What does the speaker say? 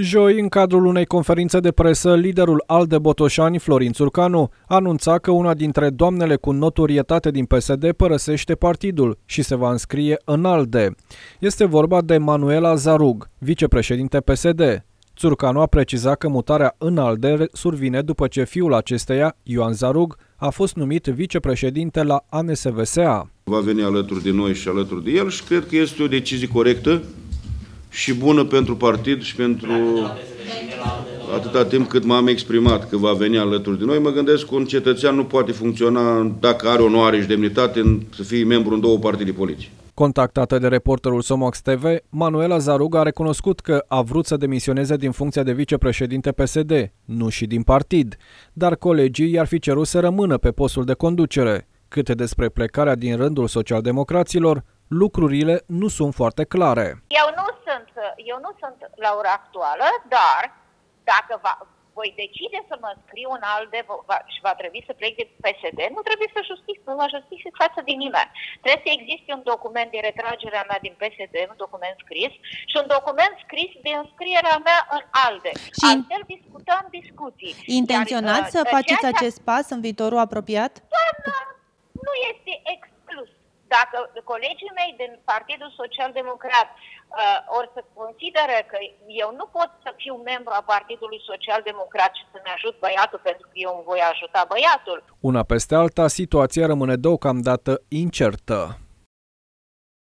Joi, în cadrul unei conferințe de presă, liderul ALDE Botoșani, Florin Țurcanu, anunța că una dintre doamnele cu notorietate din PSD părăsește partidul și se va înscrie în ALDE. Este vorba de Manuela Zarug, vicepreședinte PSD. Țurcanu a precizat că mutarea în ALDE survine după ce fiul acesteia, Ioan Zarug, a fost numit vicepreședinte la ANSVSA. Va veni alături de noi și alături de el și cred că este o decizie corectă și bună pentru partid și pentru atâta timp cât m-am exprimat că va veni alături de noi, mă gândesc că un cetățean nu poate funcționa dacă are onoare și demnitate să fie membru în două partide politice. Contactată de reporterul Somox TV, Manuela Zarug a recunoscut că a vrut să demisioneze din funcția de vicepreședinte PSD, nu și din partid, dar colegii i-ar fi cerut să rămână pe postul de conducere. Câte despre plecarea din rândul socialdemocraților, lucrurile nu sunt foarte clare. Eu nu sunt, eu nu sunt la ora actuală, dar dacă va, voi decide să mă scriu în ALDE și va trebui să plec de PSD, nu trebuie să justific, nu mă justific față de nimeni. Trebuie să existe un document de retragerea mea din PSD, un document scris, și un document scris de înscrierea mea în ALDE. Și Altfel discutăm discuții. Intenționați Iar, să uh, faceți acest pas în viitorul apropiat? Doamna, nu este exclus dacă colegii mei din Partidul Social Democrat uh, or să consideră că eu nu pot să fiu membru a Partidului Social Democrat și să-mi ajut băiatul pentru că eu îmi voi ajuta băiatul. Una peste alta, situația rămâne deocamdată incertă.